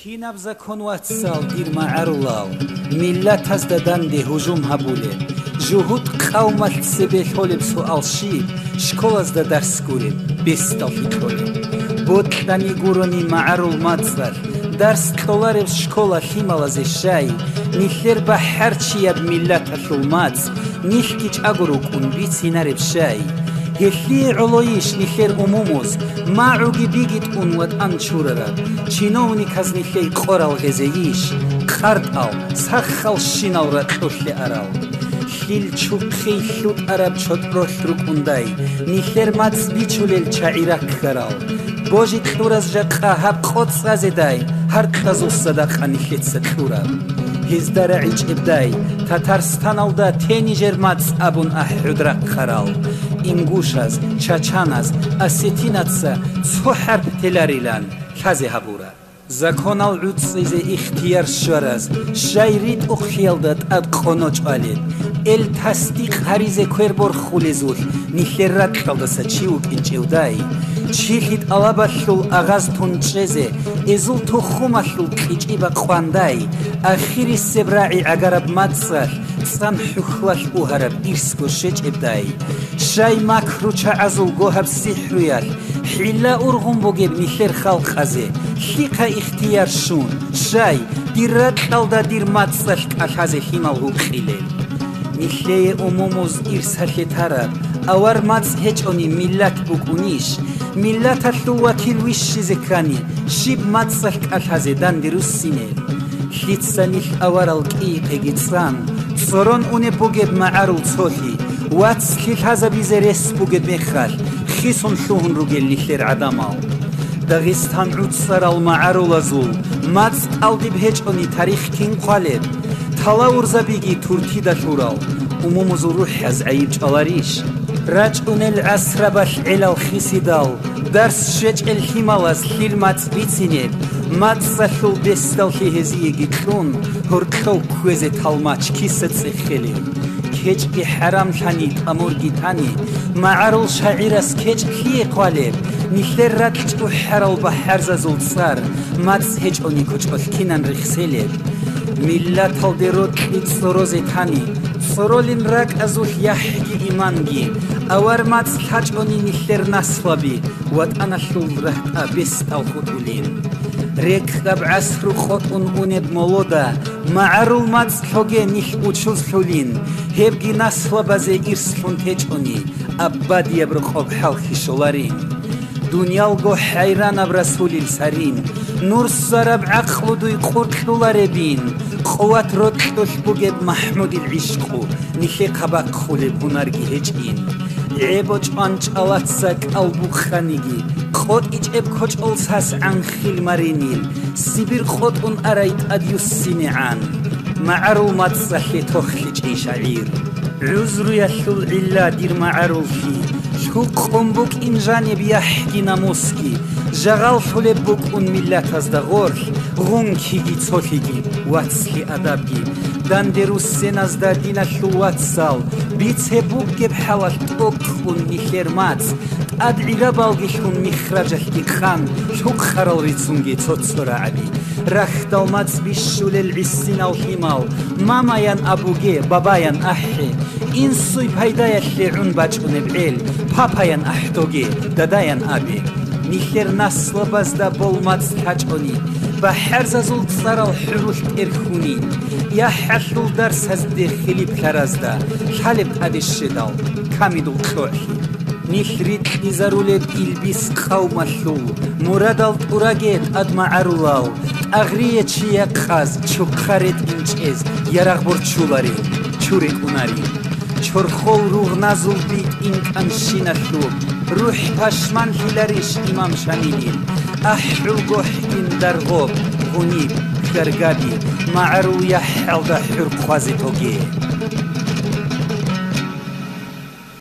ჰინაბზა ქონვაცალ დირმა არულალ მილათას და დანდი ჰუჟუმ ჰაბულე. ჟუჰუტ ყავმალ ცებე ხოლებს ალში. შკოლას და დასკური ბესტალ ფიქროლე ბოტლანი გურონი მაარულ მაცარ დარს კოლარებს შკოლა ჰიმალაზე შაი. ნიხერბა ჰარჩია მილათა შულმაც ნიხკი ჭაგურო კუნბი ცინარებს შაი геҳлии улоиш нихер умумус маъуги бигит ун ватъан чурара чиновник аз нихей қорал гезеиш қартал саххал шиналра қӯшли арал хил чуққи хют араб чот рошру кундай нихер мац бичулел чаирак харал божи қуразжа қаҳаб қот сазедай ҳар қазу садақа нихетса қураб ҳиздара ичибдай татарстаналда тенижер мац абун аҳҳудрак харал იმგუშას ჩაჩანას ასეთინაცა ცუჰარ თელარილან ხაზე ჰაბურა. ზაქონალ უციზე იხთიარ შვარას შაირით უხიალდა ტად ყონოჭალე ელ თასტი ხარიზე ქერბორ ხულეზულ ნიხერად ყალდასა ჩიუკინჭევდაი ჩიხით ალაბაშულ აღაზ თუნჭეზე ეზულ თუხუმაშულ ყიჭიბა ყვანდაი ახირი სებრაი აგარაბ მაცსალ სამ ხუხლაშ უჰარაბ ისკო შეჭებდაი. შაი მაქრუჩა აზულ გოჰაბ სიჰრიალ ჰილა ურღუმ ბოგებ ნიხერ ხალყაზე ხიყა იხთიარ შუნ შაი დირად ყალდა დირ მაცსალ ყახაზე ჰიმალ უყილე ნიხლეე უმომოზ ირსალეთარა ავარ მაც ჰეჭონი მილათ ბუკუნიშ მილათა ლუათილ ვიშიზეკანი შიბ მაცსალ ყახაზე დანდირუსინე ხიცსანი ავარალ ყიყეგიცან სორონ უნე ბუგებ მაარულ ცოხი ვაც ხილჰაზაბიზე რეს ბუგებ მეხალ ხისონ შუჰუნ რუგელ ნიხლერ ადამალ დაღისტან უცსარალ მაარულ აზულ მაც ყალდიბ ჰეჭონი თარიხ კინ ყალებ თალაურზაბიგი თურთი და შურალ უმომოზუ რუჰაზ აიბ ჭალარიშ რაჭუნელ ასრაბაშ ელალ ხისიდალ დარს შეჭელ ჰიმალას ჰილმაც ვიცინებ მაცსაშულ ბესტალში ჰეზიეგი ქრუნ ჰორქო ქუეზე თალმაჩ ქისეცე ხელი ქეჭკი ჰარამ შანი ამორგი თანი მაარულ შაირას ქეჭკი ეყვალე ნიხერრატ ჭუ ჰარალ ბაჰარზაზულ წარ. მაც ჰეჭონი ქოჭკ ქინან რიხსელე. მილათალ დეროთ იცროზე თანი. სროლინ რაკ აზულ იაჰგი იმანგი ავარ მაც ხაჭონი ნიხერ ნასლაბი ვატანაშულ რაჰტა ბესტალ ხუტულინ რეკგაბ ასრუ ხოტუნ უნებ მოლოდა მაარულ მაც ხოგე ნიხ უჩულს ხულინ ჰებგი ნასლაბაზე ირსლუნ თეჭონი აბადია ბრხობ ხალხი შოლარინ დუნიალ გო ჰაირან აბ რასულილ სარინ قوات رد تشبوجب محمود العشقو نشي قبق خولب هنرجي هجين عيبوش أنش ألاتسك ألبو خانيجي خود إجيب كوش ألساس عن خيل مارينيل سيبير خود أن أريد أديوس سينيعان معرومات صحي تخلج إي شعير عذر يحل إلا دير معروفي شو قنبوك إن جانب يحكي ناموسكي ჟაღალხულე ბუკუნ მილათაზდა ღორხ ღუნქიგი ცოთიგი ვაცხი ადაბგი დანდერუს სენაზდა დინაშლუ ვაცალ ბიცე ბუკებ ჰავალ ტოკხუნ ნიხერმაც ადრიგა ბალგიშუნ მიხრაჯაჰკი ხან შუხარალ რიცუნგი ცოცორა აბი რახტალმაც ბიშულელ ისინალ ჰიმალ მამაიან აბუგე ბაბაიან აჰი ინსუი ფაიდაიაშლე უნ ბაჭუნებ ელ ფაფაიან აჰტოგი დადაიან აბი მიჰლერ ნასლაბაზდა ბოლმაც თაჭონი. ბაჰერზაზულ წარალ ჰურუშ ერხუნი. იაჰლულ დარსაზდი ხილიბ ქარაზდა ხალებ ადიშედალ კამიდულ ხოჰი ნიხრით იზარულებ ილბის ყავმაშულ მურადალ ტურაგეთ ადმაარულალ აგრიეჩია ყაზ ჩუქხარეთ ინჭეს ярაღბორჩულარი ჩურეკუნარი. ჩორხოლ რუღნაზულბი ინკანშინაშულ روح پشمن هیلر ایش امام شنیدین احرو گوح این در غوب غنیب گرگابی معرو یحل